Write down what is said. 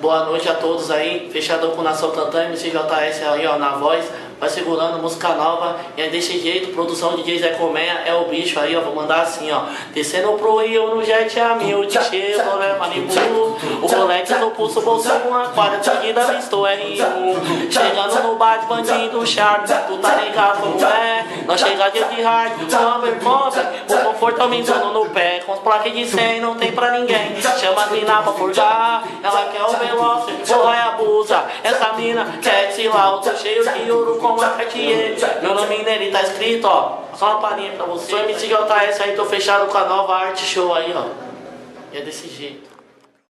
Boa noite a todos aí, fechadão com Nação Tantã, MCJS aí ó, na voz, vai segurando, música nova, e é desse jeito, produção de Zé Colmeia, é o bicho aí ó, vou mandar assim ó, descendo pro Rio no jet a mil, de cheiro, né, Malibu, o Rolex no pulso, bolso uma quadra, seguida visto R1, chegando no bar de bandido, charme, tu tá ligado como é, nós chega de hard, cover, cover, o conforto aumentando no pé, com as placas de 100 não tem pra ninguém, chama a mina pra forjar, ela quer o veloz, porra é abusa, essa mina quer esse lauto, cheio de ouro com a Cartier, meu nome nele tá escrito, ó, só uma palhinha pra você, Sou MCJS aí, tô fechado com a nova arte show aí, ó, e é desse jeito.